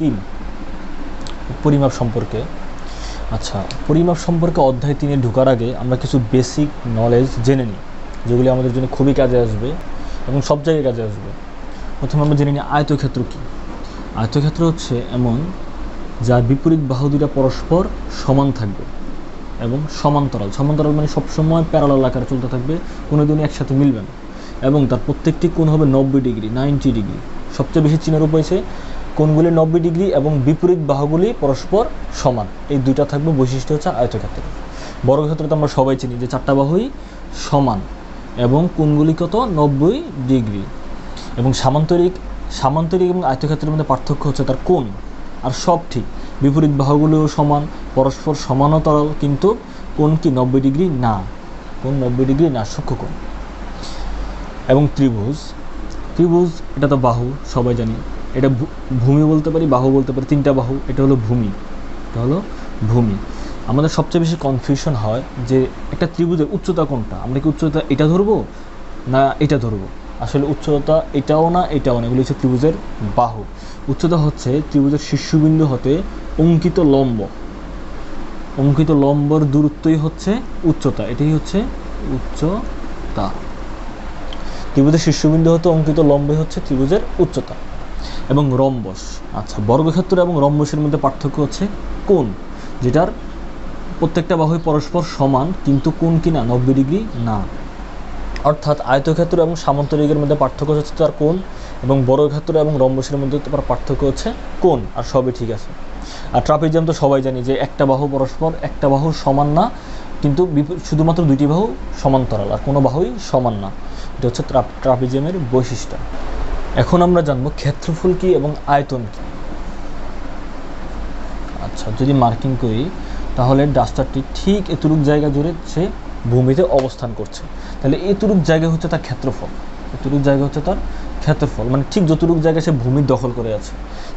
তিন। পরিমাপ সম্পর্কে। আচ্ছা পরিমাপ সম্পর্কে অধ্যায় তিনে ঢোকার আগে আমরা কিছু বেসিক নলেজ জেনে নিই, যেগুলি আমাদের জন্য খুবই কাজে আসবে এবং সব জায়গায় কাজে আসবে। প্রথমে আমরা জেনে নিই আয়তক্ষেত্র কী। আয়তক্ষেত্র হচ্ছে এমন যার বিপরীত বাহু দুটা পরস্পর সমান থাকবে এবং সমান্তরাল। সমান্তরাল মানে সবসময় প্যারালাল আকারে চলতে থাকবে কোনো দিনই একসাথে মিলবে না। এবং তার প্রত্যেকটি কোণ হবে নব্বই ডিগ্রি নাইনটি ডিগ্রি। সবচেয়ে বেশি চিনার উপায় হচ্ছে কোণগুলি নব্বই ডিগ্রি এবং বিপরীত বাহুগুলি পরস্পর সমান। এই দুইটা থাকবে বৈশিষ্ট্য হচ্ছে আয়তক্ষেত্র বর্গক্ষেত্রে তো আমরা সবাই চিনি যে চারটা বাহুই সমান এবং কোণগুলি কত? নব্বই ডিগ্রি। এবং সামান্তরিক সামান্তরিক এবং আয়তক্ষেত্রের মধ্যে পার্থক্য হচ্ছে তার কোণ। আর সব ঠিক। বিপরীত বাহুগুলিও সমান, পরস্পর সমান্তরাল, কিন্তু কোণ কি নব্বই ডিগ্রি? না। কোণ নব্বই ডিগ্রি না, সূক্ষ্ম কোণ। এবং ত্রিভুজ। ত্রিভুজ, এটা তো বাহু, সবাই জানি। এটা ভূমি বলতে পারি, বাহু বলতে পারি, তিনটা বাহু, এটা হলো ভূমি, এটা হলো ভূমি। আমাদের সবচেয়ে বেশি কনফিউশন হয় যে একটা ত্রিভুজের উচ্চতা কোনটা? আমরা কি উচ্চতা এটা ধরবো না এটা ধরবো? আসলে উচ্চতা এটাও না এটাও না, এগুলো হচ্ছে ত্রিভুজের বাহু। উচ্চতা হচ্ছে ত্রিভুজের শীর্ষবিন্দু হতে অঙ্কিত লম্ব। অঙ্কিত লম্বর দূরত্বই হচ্ছে উচ্চতা, এটাই হচ্ছে উচ্চতা। ত্রিভুজের শীর্ষবিন্দু হতে অঙ্কিত লম্বই হচ্ছে ত্রিভুজের উচ্চতা। এবং রম্বস। আচ্ছা বর্গক্ষেত্র এবং রম্বসের মধ্যে পার্থক্য হচ্ছে কোন যেটার প্রত্যেকটা বাহুই পরস্পর সমান, কিন্তু কোণ কিনা নব্বই ডিগ্রি না। অর্থাৎ আয়তক্ষেত্র এবং সামান্তরিকের মধ্যে পার্থক্য হচ্ছে তার কোণ এবং বর্গক্ষেত্র এবং রম্বসের মধ্যে তার পার্থক্য হচ্ছে কোণ, আর সবই ঠিক আছে। আর ট্রাপিজিয়াম তো সবাই জানি যে একটা বাহু পরস্পর একটা বাহু সমান না, কিন্তু শুধুমাত্র দুইটি বাহু সমান্তরাল, আর কোনো বাহুই সমান না। এটা হচ্ছে ট্রাপ- ট্রাপিজিয়ামের বৈশিষ্ট্য। এখন আমরা জানব ক্ষেত্রফল কি এবং আয়তন কি। আচ্ছা যদি মার্কিং করি, তাহলে ডাস্টারটি ঠিক এতটুক জায়গা জুড়ে সে ভূমিতে অবস্থান করছে। তাহলে এতটুক জায়গা হচ্ছে তার ক্ষেত্রফল। এতটুক জায়গা হচ্ছে তার ক্ষেত্রফল। মানে ঠিক যতটুক জায়গা সে ভূমির দখল করে আছে।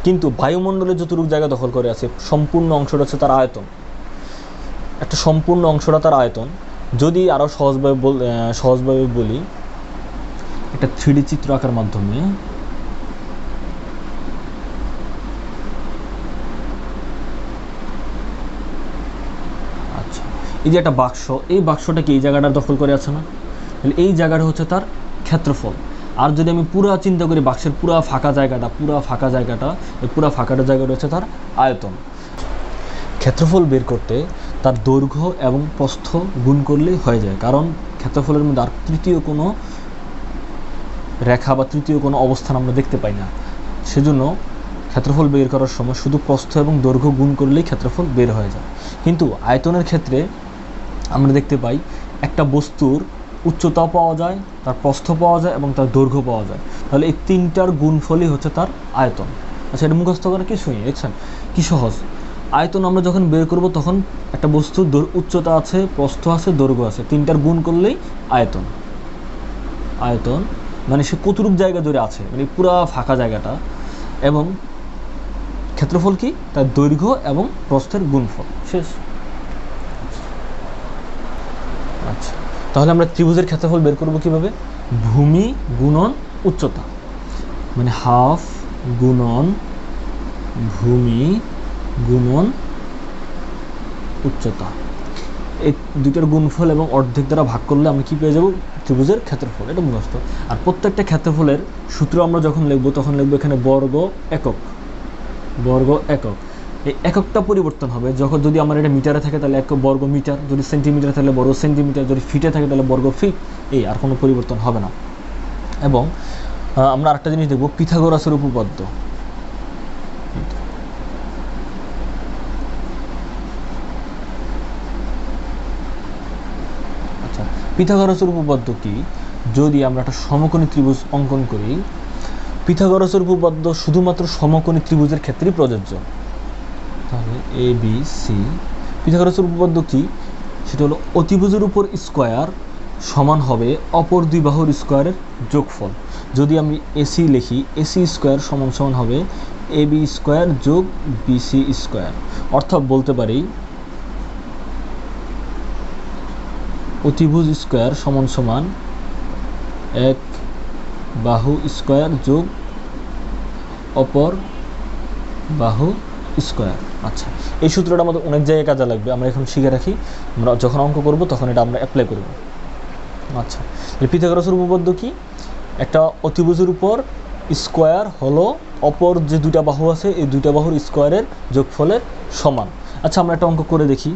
কিন্তু বায়ুমণ্ডলে যতটুক জায়গা দখল করে আছে, সম্পূর্ণ অংশটা হচ্ছে তার আয়তন। একটা সম্পূর্ণ অংশটা তার আয়তন। যদি আরও সহজভাবে বল সহজভাবে বলি একটা থ্রিডি চিত্র আঁকার মাধ্যমে। আচ্ছা এই যে একটা বাক্স, এই বাক্সটা কি এই জায়গাটা দখল করে আছে না? তাহলে এই জায়গাটা হচ্ছে তার ক্ষেত্রফল। আর যদি আমি পুরো চিন্তা করি বাক্সের পুরো ফাঁকা জায়গাটা, পুরো ফাঁকা জায়গাটা, এই পুরো ফাঁকাটা জায়গাটা হচ্ছে তার আয়তন। ক্ষেত্রফল বের করতে তার দৈর্ঘ্য এবং প্রস্থ গুণ করলেই হয়ে যায়। কারণ ক্ষেত্রফলের মধ্যে আর তৃতীয় কোনো রেখা বা তৃতীয় কোনো অবস্থান আমরা দেখতে পাই না। সেজন্য ক্ষেত্রফল বের করার সময় শুধু প্রস্থ এবং দৈর্ঘ্য গুণ করলেই ক্ষেত্রফল বের হয়ে যায়। কিন্তু আয়তনের ক্ষেত্রে আমরা দেখতে পাই একটা বস্তুর উচ্চতা পাওয়া যায়, তার প্রস্থ পাওয়া যায় এবং তার দৈর্ঘ্য পাওয়া যায়। তাহলে এই তিনটার গুণফলই হচ্ছে তার আয়তন। আচ্ছা এটা মুখস্থ করা কিছুই নেই, দেখছেন? কি সহজ। আয়তন আমরা যখন বের করব তখন একটা বস্তুর উচ্চতা আছে, প্রস্থ আছে, দৈর্ঘ্য আছে। তিনটার গুণ করলেই আয়তন। আয়তন মানে সে কতটুক জায়গা ধরে আছে মানে পুরা ফাঁকা জায়গাটা, এবং ক্ষেত্রফল কি? তার দৈর্ঘ্য এবং প্রস্থের গুণফল। শেষ। আচ্ছা। তাহলে আমরা ত্রিভুজের ক্ষেত্রফল বের করব কীভাবে? ভূমি গুণন উচ্চতা। মানে হাফ গুণন ভূমি গুণন উচ্চতা। এই দুইটার গুণফল এবং অর্ধেক দ্বারা ভাগ করলে আমরা কি পেয়ে যাব? ত্রিভুজের ক্ষেত্রফল। এটা মুখস্থ। আর প্রত্যেকটা ক্ষেত্রফলের সূত্র আমরা যখন লিখব, তখন লিখব এখানে বর্গ একক। বর্গ একক। এই এককটা পরিবর্তন হবে। যখন যদি আমার এটা মিটারে থাকে, তাহলে এক বর্গ মিটার। যদি সেন্টিমিটার থাকলে বর্গ সেন্টিমিটার। যদি ফিটে থাকে, তাহলে বর্গ ফিট। এই আর কোনো পরিবর্তন হবে না। এবং আমরা আরেকটা জিনিস দেখব, পিথাগোরাসের উপপাদ্য আচ্ছা পিথাগোরাসের উপপাদ্য কি? যদি আমরা একটা সমকোণী ত্রিভুজ অঙ্কন করি, পিথাগোরাসের উপপাদ্য শুধুমাত্র সমকোণী ত্রিভুজের ক্ষেত্রেই প্রযোজ্য। তাহলে এ বি সি পিথাগোরাসের উপপাদ্য কি? সেটা হলো অতিভুজের উপর স্কোয়ার সমান হবে অপর দুই বাহুর স্কোয়ারের যোগফল। যদি আমি এসি লিখি এসি স্কোয়ার সমান সমান হবে এ বি স্কোয়ার যোগ বিসি স্কোয়ার। অর্থাৎ বলতে পারি অতিভুজ স্কোয়ার সমান সমান এক বাহু স্কোয়ার যোগ অপর বাহু স্কোয়ার। আচ্ছা এই সূত্রটা আমাদের অনেক জায়গায় কাজে লাগবে, আমরা এখন শিখে রাখি। আমরা যখন অঙ্ক করব, তখন এটা আমরা অ্যাপ্লাই করব। আচ্ছা পিথাগোরাসের উপপাদ্য কি? একটা অতিভুজের উপর স্কোয়ার হলো অপর যে দুইটা বাহু আছে, এই দুইটা বাহুর স্কোয়ারের যোগফলের সমান। আচ্ছা আমরা একটা অঙ্ক করে দেখি।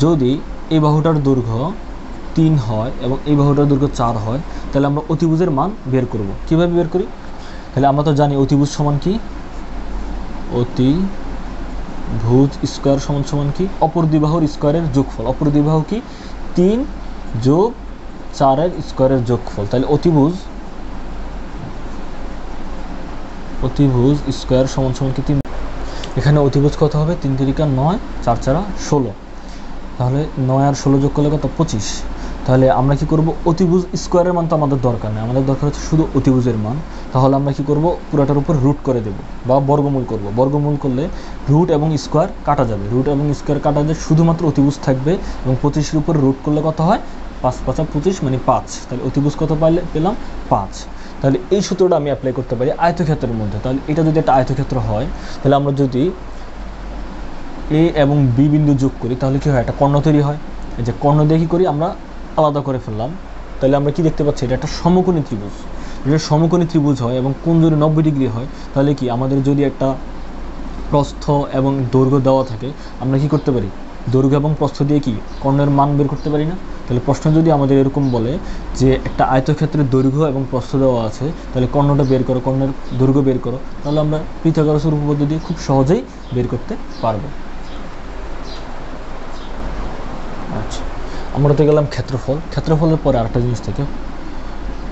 যদি এই বাহুটার দৈর্ঘ্য তিন হয় এবং এই বাহুটার দৈর্ঘ্য চার হয়, তাহলে আমরা অতিভুজের মান বের করব। কীভাবে বের করি? তাহলে আমরা তো জানি অতিভুজ সমান কি? অতি ভুজ স্কোয়ার সমান সমান কি? অপর দ্বিবাহুর স্কোয়ারের যোগফল। অপর দ্বিবাহু কি? তিন যোগ চারের স্কোয়ারের যোগফল। তাহলে অতিভুজ অতিভুজ স্কোয়ার সমান সমান কি? তিন। এখানে অতিভুজ কত হবে? তিন তিরিকা নয়, চার চারা ষোলো। তাহলে নয় আর ষোলো যোগ করলে কত? পঁচিশ। তাহলে আমরা কি করব? অতিভুজ স্কোয়ারের মান তো আমাদের দরকার নেই। আমাদের দরকার হচ্ছে শুধু অতিভুজের মান। তাহলে আমরা কি করব? পুরাটার উপর রুট করে দেব বা বর্গমূল করব। বর্গমূল করলে রুট এবং স্কোয়ার কাটা যাবে। রুট এবং স্কোয়ার কাটা যায় শুধুমাত্র অতিভুজ থাকবে এবং পঁচিশের উপর রুট করলে কত হয়? পাঁচ, পাঁচা পঁচিশ মানে পাঁচ। তাহলে অতিভুজ কত পাইলে পেলাম? পাঁচ। তাহলে এই সূত্রটা আমি অ্যাপ্লাই করতে পারি আয়তক্ষেত্রের মধ্যে। তাহলে এটা যদি একটা আয়তক্ষেত্র হয়, তাহলে আমরা যদি এ এবং বি বিন্দু যোগ করি, তাহলে কি হয়? একটা কর্ণ তৈরি হয়। এই যে কর্ণ দিয়ে কী করি? আমরা আলাদা করে ফেললাম। তাহলে আমরা কি দেখতে পাচ্ছি? এটা একটা সমকোণী ত্রিভুজ। এটা সমকোণী ত্রিভুজ হয় এবং কোণ যদি নব্বই ডিগ্রি হয়, তাহলে কি আমাদের যদি একটা প্রস্থ এবং দৈর্ঘ্য দেওয়া থাকে, আমরা কি করতে পারি? দৈর্ঘ্য এবং প্রস্থ দিয়ে কি কর্ণের মান বের করতে পারি না? তাহলে প্রশ্ন যদি আমাদের এরকম বলে যে একটা আয়তক্ষেত্রের দৈর্ঘ্য এবং প্রস্থ দেওয়া আছে, তাহলে কর্ণটা বের করো, কর্ণের দৈর্ঘ্য বের করো, তাহলে আমরা পৃথকারসের উপপাদ্য দিয়ে খুব সহজেই বের করতে পারব। আচ্ছা। আমরা তো গেলাম ক্ষেত্রফল। ক্ষেত্রফলের পরে আরেকটা জিনিস থাকে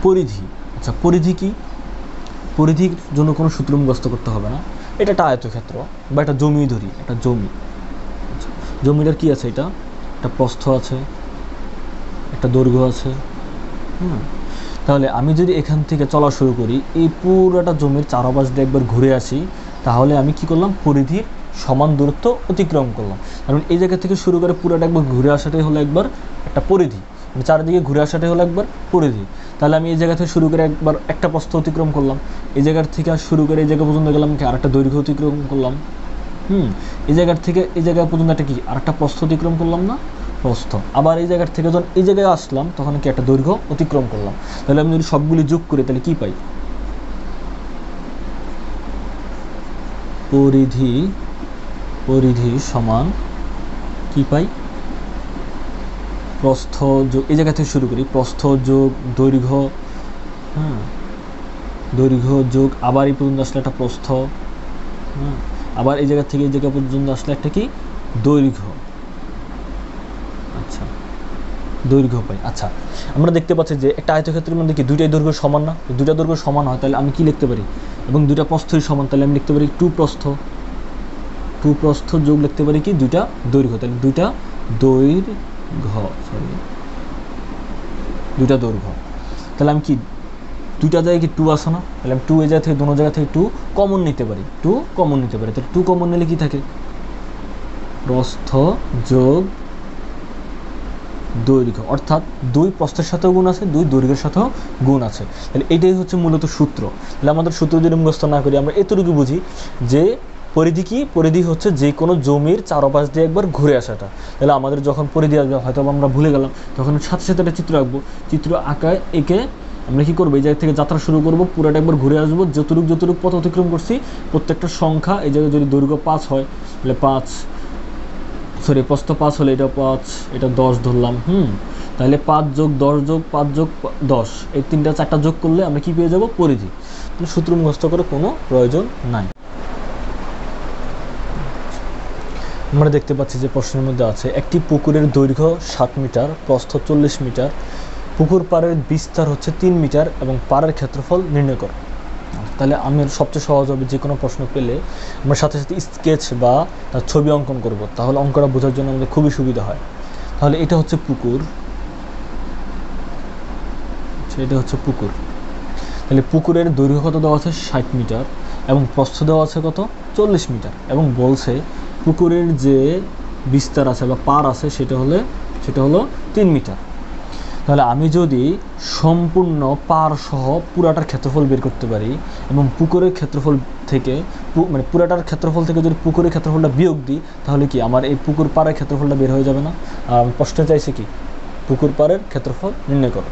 পরিধি। আচ্ছা পরিধি কি? পরিধির জন্য কোনো সূত্র মুখস্থ করতে হবে না। এটা একটা আয়তক্ষেত্র বা একটা জমি ধরি একটা জমি। আচ্ছা, জমিটার কি আছে এটা? একটা প্রস্থ আছে একটা দৈর্ঘ্য আছে। হুম। তাহলে আমি যদি এখান থেকে চলা শুরু করি এই পুরোটা জমির চারপাশ দিয়ে একবার ঘুরে আসি তাহলে আমি কি করলাম? পরিধির সমান দূরত্ব অতিক্রম করলাম। কারণ এই জায়গা থেকে শুরু করে পুরোটা একবার ঘুরে আসাটাই হলো একবার একটা পরিধি। মানে চারিদিকে ঘুরে আসাটাই হলো একবার পরিধি। তাহলে আমি এই জায়গা থেকে শুরু করে একবার একটা প্রস্থ অতিক্রম করলাম। এই জায়গার থেকে শুরু করে এই জায়গা পর্যন্ত গেলাম কি? আরেকটা দৈর্ঘ্য অতিক্রম করলাম। হুম? এই জায়গার থেকে এই জায়গা পর্যন্ত একটা কি? আরেকটা প্রস্থ অতিক্রম করলাম না? প্রস্থ। আবার এই জায়গার থেকে যখন এই জায়গায় আসলাম, তখন কি একটা দৈর্ঘ্য অতিক্রম করলাম। তাহলে আমি যদি সবগুলি যোগ করি, তাহলে কি পাই? পরিধি পরিধি সমান কি পাই? প্রস্থ যোগ, এই জায়গা থেকে শুরু করি, প্রস্থ যোগ দৈর্ঘ্য হ্যাঁ দৈর্ঘ্য যোগ, আবার এই পর্যন্ত আসলে একটা প্রস্থ হ্যাঁ আবার এই জায়গা থেকে এই জায়গা পর্যন্ত আসলে একটা কি? দৈর্ঘ্য। আচ্ছা দৈর্ঘ্য পাই। আচ্ছা আমরা দেখতে পাচ্ছি যে একটা আয়তক্ষেত্রের মধ্যে কি দুইটাই দৈর্ঘ্য সমান না? দুইটা দৈর্ঘ্য সমান হয়, তাহলে আমি কি লিখতে পারি? এবং দুইটা প্রস্থই সমান, তাহলে আমি লিখতে পারি টু প্রস্থ। টু প্রস্থ যোগ লিখতে পারি কি? দুইটা দৈর্ঘ্য। তাহলে দুইটা দৈর্ঘ্য সরি দুইটা দৈর্ঘ্য। তাহলে আমি কি, দুইটা জায়গায় কি টু আসো না? তাহলে আমি টু এ জায়গা থেকে, দোনো জায়গা থেকে টু কমন নিতে পারি। টু কমন নিতে পারি। তাহলে টু কমন নিলে কি থাকে? প্রস্থ যোগ দৈর্ঘ্য। অর্থাৎ দুই প্রস্থের সাথেও গুণ আছে, দুই দৈর্ঘ্যের সাথেও গুণ আছে। তাহলে এটাই হচ্ছে মূলত সূত্র। তাহলে আমাদের সূত্র যদি মুখস্থ না করি, আমরা এতটুকু বুঝি যে পরিধি কি? পরিধি হচ্ছে যে কোনো জমির চারপাশ দিয়ে একবার ঘুরে আসাটা। তাহলে আমাদের যখন পরিধি আসবে, হয়তো আমরা ভুলে গেলাম, তখন সাথে সাথে একটা চিত্র আঁকবো। চিত্র আঁকায় এঁকে আমরা কী করব? এই জায়গা থেকে যাত্রা শুরু করব, পুরোটা একবার ঘুরে আসব। যতটুক যতটুক পথ অতিক্রম করছি, প্রত্যেকটা সংখ্যা, এই জায়গায় যদি দৈর্ঘ্য পাঁচ হয়, তাহলে পাঁচ সরি প্রস্থ পাঁচ হলে এটা পাঁচ, এটা দশ ধরলাম, হুম? তাহলে পাঁচ যোগ দশ যোগ পাঁচ যোগ দশ, এই তিনটা চারটা যোগ করলে আমরা কি পেয়ে যাব? পরিধি। সূত্র মুখস্থ করে কোনো প্রয়োজন নাই। আমরা দেখতে পাচ্ছি যে প্রশ্নের মধ্যে আছে একটি পুকুরের দৈর্ঘ্য ষাট মিটার প্রস্থ চল্লিশ মিটার। পুকুর পাড়ের বিস্তার হচ্ছে তিন মিটার এবং পাড়ের ক্ষেত্রফল নির্ণয় করো। তাহলে আমি সবচেয়ে সহজ হবে যে কোনো প্রশ্ন পেলে আমরা সাথে সাথে স্কেচ বা তার ছবি অঙ্কন করব তাহলে অঙ্কটা বোঝার জন্য আমাদের খুবই সুবিধা হয়। তাহলে এটা হচ্ছে পুকুর। আচ্ছা, এটা হচ্ছে পুকুর। তাহলে পুকুরের দৈর্ঘ্য কত দেওয়া আছে? ষাট মিটার এবং প্রস্থ দেওয়া আছে কত? চল্লিশ মিটার এবং বলছে পুকুরের যে বিস্তার আছে বা পার আছে, সেটা হলে, সেটা হলো তিন মিটার। তাহলে আমি যদি সম্পূর্ণ পার সহ পুরাটার ক্ষেত্রফল বের করতে পারি এবং পুকুরের ক্ষেত্রফল থেকে মানে পুরাটার ক্ষেত্রফল থেকে যদি পুকুরের ক্ষেত্রফলটা বিয়োগ দিই, তাহলে কি আমার এই পুকুর পাড়ের ক্ষেত্রফলটা বের হয়ে যাবে না? আর আমি প্রশ্নে চাইছি কি? পুকুর পাড়ের ক্ষেত্রফল নির্ণয় করো।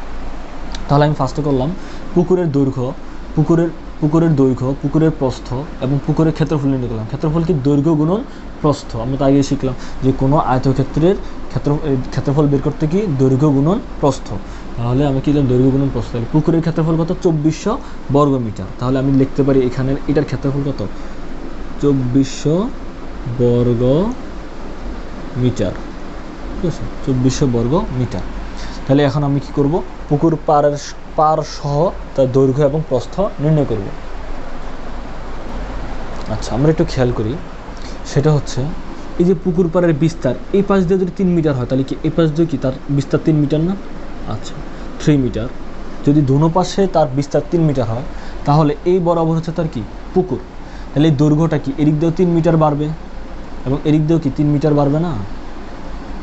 তাহলে আমি ফার্স্টে করলাম পুকুরের দৈর্ঘ্য, পুকুরের পুকুরের দৈর্ঘ্য, পুকুরের প্রস্থ এবং পুকুরের ক্ষেত্রফল নির্ণয় করলাম। ক্ষেত্রফল কি? দৈর্ঘ্য গুণন প্রস্থ। আমরা তো আগে শিখলাম যে কোনো আয়তক্ষেত্রের ক্ষেত্র ক্ষেত্রফল বের করতে কি? দৈর্ঘ্য গুণন প্রস্থ। তাহলে আমি কি দৈর্ঘ্য গুণন প্রস্থ। পুকুরের ক্ষেত্রফল কত? চব্বিশশো বর্গ মিটার। তাহলে আমি লিখতে পারি এখানের, এটার ক্ষেত্রফল কত? চব্বিশশো বর্গ মিটার। ঠিক আছে? চব্বিশশো বর্গ মিটার। তাহলে এখন আমি কি করব? পুকুর পাড়ের পার সহ তার দৈর্ঘ্য এবং প্রস্থ নির্ণয় করব। আচ্ছা আমরা একটু খেয়াল করি। সেটা হচ্ছে, এই যে পুকুর পাড়ের বিস্তার, এই পাশ দিয়ে যদি তিন মিটার হয়, তাহলে কি এই পাশ দিয়ে কি তার বিস্তার তিন মিটার না? আচ্ছা থ্রি মিটার যদি দোনো পাশে তার বিস্তার তিন মিটার হয়, তাহলে এই বরাবর হচ্ছে তার কি? পুকুর। তাহলে এই দৈর্ঘ্যটা কি এদিক দিয়েও তিন মিটার বাড়বে? এবং এদিক দিয়েও কি তিন মিটার বাড়বে না?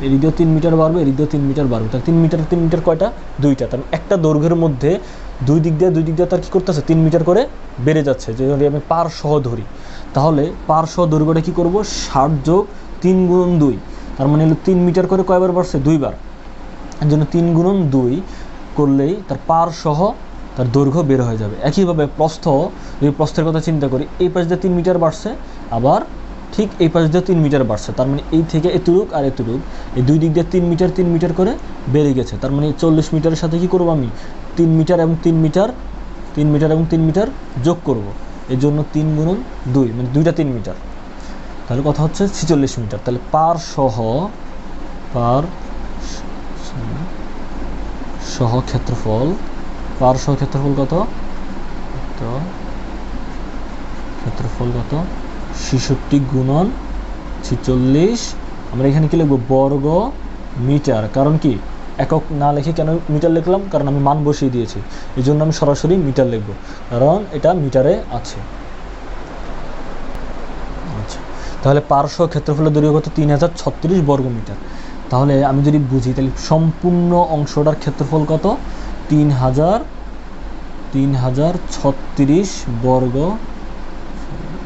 দিয়েও তিন মিটার বাড়বে দিয়েও তিন মিটার বাড়বে। তাহলে তিন মিটার তিন মিটার কয়টা? দুইটা। তার একটা দৈর্ঘ্যের মধ্যে দুই দিক দিয়ে, দুই দিক দিয়ে তার কী করতেছে? তিন মিটার করে বেড়ে যাচ্ছে। যদি আমি পার সহ ধরি, তাহলে পার সহ দৈর্ঘ্যটা কী করব? ষাট যোগ তিন গুণন দুই। তার মানে হলো তিন মিটার করে কয়বার বাড়ছে? দুইবার। এর জন্য তিন গুণন দুই করলেই তার পার সহ তার দৈর্ঘ্য বের হয়ে যাবে। একইভাবে প্রস্থ, যদি প্রস্থের কথা চিন্তা করি, এই পাশ দিয়ে তিন মিটার বাড়ছে, আবার ঠিক এই পাশ দিয়ে তিন মিটার বাড়ছে। তার মানে এই থেকে এতটুক আর এতটুক। এই দুই দিক দিয়ে তিন মিটার তিন মিটার করে বেড়ে গেছে। তার মানে চল্লিশ মিটারের সাথে কি করব আমি? তিন মিটার এবং তিন মিটার তিন মিটার এবং তিন মিটার যোগ করব। এর জন্য তিন গুণন দুই মানে দুইটা তিন মিটার। তাহলে কথা হচ্ছে ছিচল্লিশ মিটার। তাহলে পার সহ পার সহ ক্ষেত্রফল, পার সহ ক্ষেত্রফল কত? ক্ষেত্রফল কত? ছেষট্টি গুণন ছিচল্লিশ। আমরা এখানে কি লিখব? বর্গ মিটার। কারণ কি? একক না লিখে কেন মিটার লিখলাম? কারণ আমি মান বসিয়ে দিয়েছি। এই জন্য আমি সরাসরি মিটার লিখব। কারণ এটা মিটারে আছে। আচ্ছা। তাহলে পার্শ্ব ক্ষেত্রফলের দৈর্ঘ্য কত তিন হাজার ছত্রিশ বর্গ মিটার। তাহলে আমি যদি বুঝি, তাহলে সম্পূর্ণ অংশটার ক্ষেত্রফল কত? তিন হাজার তিন হাজার ছত্রিশ বর্গ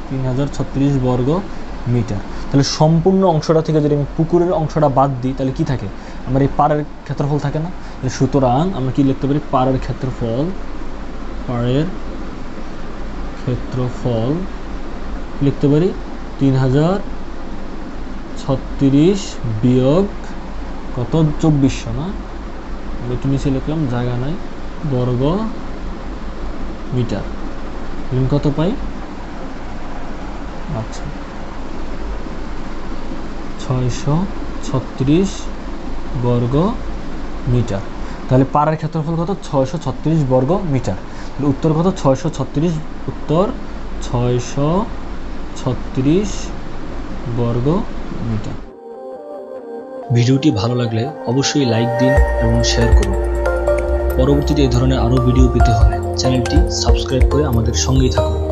তিন হাজার ছত্রিশ বর্গ মিটার। তাহলে সম্পূর্ণ অংশটা থেকে যদি আমি পুকুরের অংশটা বাদ দিই, তাহলে কি থাকে? আমার এই পাড়ের ক্ষেত্রফল থাকে না? সুতরাং আমরা কি লিখতে পারি? পাড়ের ক্ষেত্রফল পাড়ের ক্ষেত্রফল লিখতে পারি তিন হাজার ছত্রিশ বিয়োগ কত? চব্বিশশো, না? আমি একটু নিচে লিখলাম, জায়গা নাই, বর্গ মিটার। কত পাই? আচ্ছা। ছয়শো ছত্রিশ বর্গ মিটার। তাহলে পাড়ের ক্ষেত্রফল কত? ছয়শো ছত্রিশ বর্গ মিটার। উত্তর কত? ছয়শো ছত্রিশ, উত্তর ছয়শো ছত্রিশ বর্গ মিটার। ভিডিওটি ভালো লাগলে অবশ্যই লাইক দিন এবং শেয়ার করুন। পরবর্তীতে এই ধরনের আরও ভিডিও পেতে হলে চ্যানেলটি সাবস্ক্রাইব করে আমাদের সঙ্গেই থাকুন।